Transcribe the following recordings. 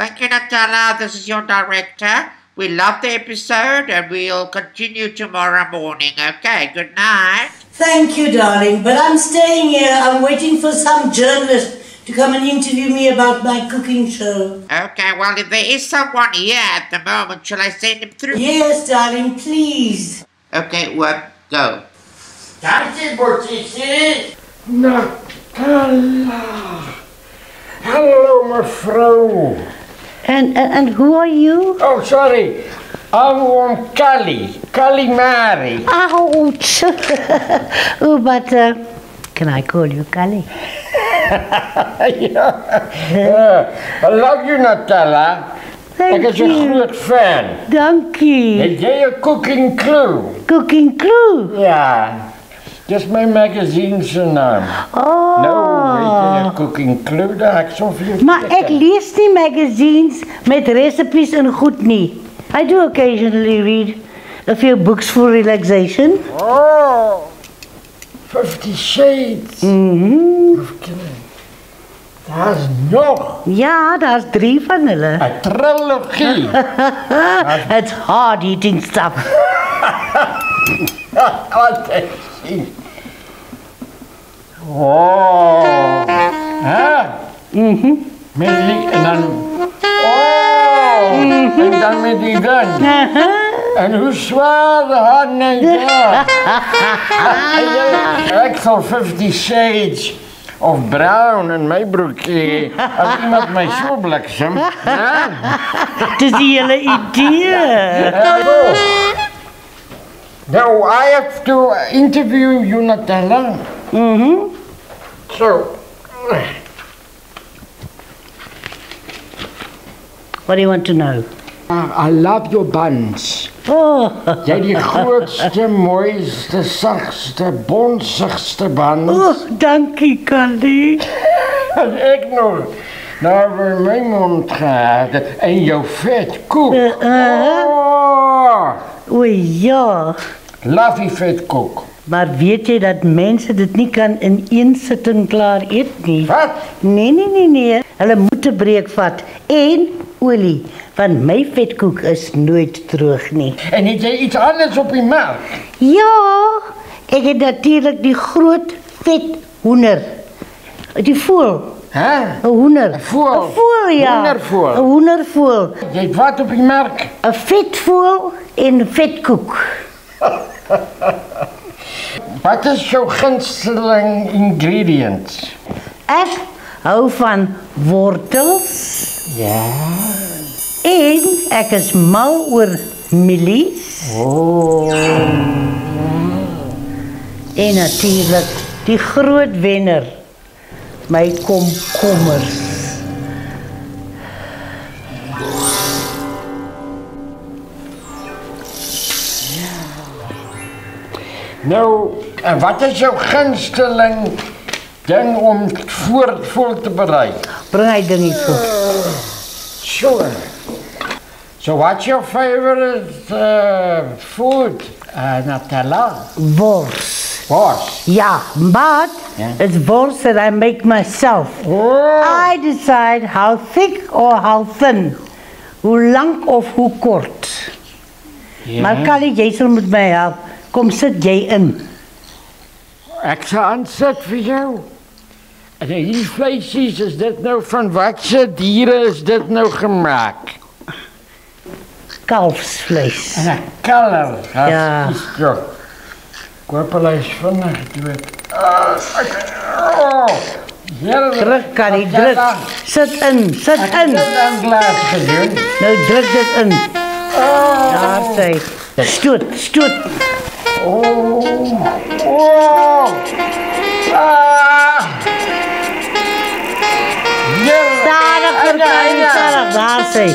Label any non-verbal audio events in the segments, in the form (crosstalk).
Thank you, Nutella. This is your director. We love the episode and we'll continue tomorrow morning. Okay, good night. Thank you, darling, but I'm staying here. I'm waiting for some journalist to come and interview me about my cooking show. Okay, well, if there is someone here at the moment, shall I send him through? Yes, darling, please. Okay, well, go. Dankie, Boetjie. Natala. Hallo mevrouw. And, and, and who are you? Oh, sorry. I'm Kali. Kalimari. Ouch! (laughs) oh, but uh, can I call you Kali? ja. Eh, I love you, Natala. Thank Ek is 'n you. groot fan. Dankie. Het jy 'n cooking clue? Cooking clue? Ja. Dis my magazine se naam. Oh. Nou, weet cooking clue daar vir jou Maar ek lees nie magazines met recipes en goed nie. I do occasionally read a few books for relaxation. Oh. 50 Shades Mhm. of killing. Daar's nog Ja, daar's drie van hulle. 'n trilogie. (laughs) It's hard eating stuff. (laughs) (laughs) Altyd sien. Oh. Hè? Mhm. Met die en dan Oh. En dan met die gun. En hoe zwaar de hand nee daar. Ek sal 50 shades of brown in my broekie. As iemand my so bliksem. hè? Dis die hele idee. I have to interview you, Nutella. Mm-hmm. So, What do you want to know? I love your buns. Oh, Jy die grootste, (laughs) mooiste, sagste, bonsigste buns. oh dankie Kali. As ek nog by my mond het en jou vet koek. Uh, uh. Oh, O ja. Die vet koek. Maar weet jy dat mense dit nie kan in een sitting klaar eet nie? Wat? Nee, nee, nee, nee. Hulle moet 'n breek vat en olie, want my vetkoek is nooit droog nie. En het jy iets anders op die melk? Ja, ek het natuurlik die groot vet hoender. Die voël, Hè? 'n hoender. 'n voël? 'n Voël, ja. Hoendervoël? 'n Hoendervoël. Jy het wat op die melk? 'n Vetvoël en vetkoek. (laughs) (laughs) Wat is jou gunsteling ingredients? Ek hou van wortels Ja. en ek is mal oor mielies Oh. en natuurlik die groot wenner, my komkommers. Nou, en wat is jou gunsteling ding om voor voor te berei? Bring hy ding hier voor. Sure. So what's your favorite uh, food, uh, Natala? Wors. Wors. Ja, but Ja. it's wors that I make myself. Oh. I decide how thick or how thin. Hoe lank of hoe kort. Ja. Maar Kali, jy sal met my help. Kom sit jy in. Ek sal aansit vir jou. En hierdie vleisies, is dit nou van watse diere is dit nou gemaak? Kalfsvleis. En 'n kaller. Ja. Ja. Is vinnig dood. Oh. Druk Kali, druk. Sit in, het in. aan. Nou druk dit in. Oh. Daar sê. Stoot, stoot. Oh. Oh. Ah. Here. Stadiger Kali, stadig. Daar sê.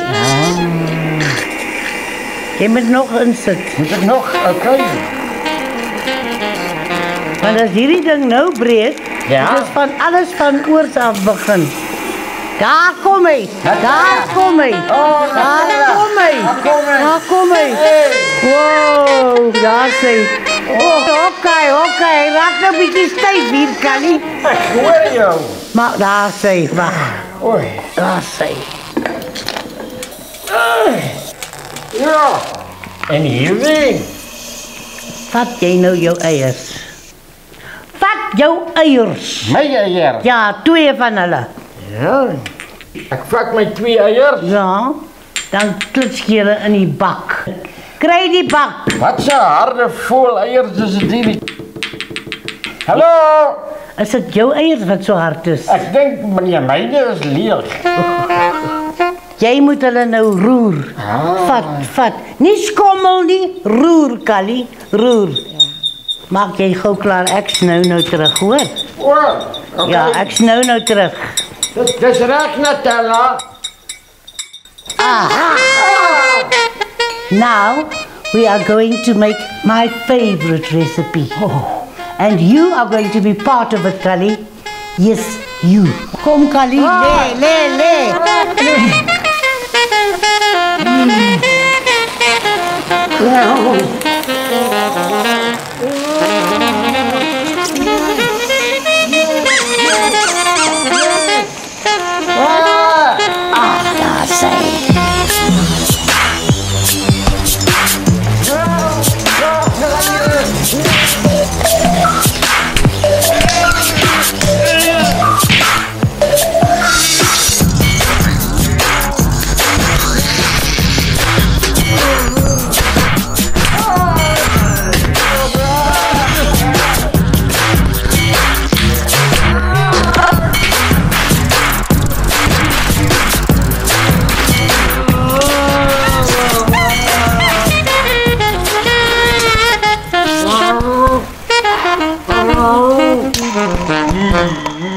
Jy moet nog insit. Moet ek nog? Okay. Want as hierdie ding nou breek, Ja. is van alles van oors af begin. Daar kom hy. Daar kom. Oh, Daar kom hy. Daar kom hy. Wow, daar sê. Oh, okay, okay. Raak nou 'n bietjie styf hier, kan hoor jou. Maar daar sê, wag. Oei. Daar sê. Ja. En hier weer. Vat jy nou jou eiers? Vat jou eiers. My eier. Ja, twee van hulle. Ja. Ek vat my twee eiers. Ja. Dan klits jy hulle in die bak. Kry die bak. Wat so harde vol eiers is hier? Hallo. Is dit jou eiers wat so hard is? Ek dink meneer myne is leeg. Jy moet hulle nou roer. Vat, vat. Nie skommel nie. Roer, Callie. Roer. Maak jy gou klaar. Ek's nou nou terug, hoor? O. Okay. Ja, ek's nou nou terug. Dis dis reg Natella. Now we are going to make my favorite recipe. Oh. And you are going to be part of it, Kali. Yes, you. Come, Kali. Ah. Le, le, le. (laughs) Mm-hmm.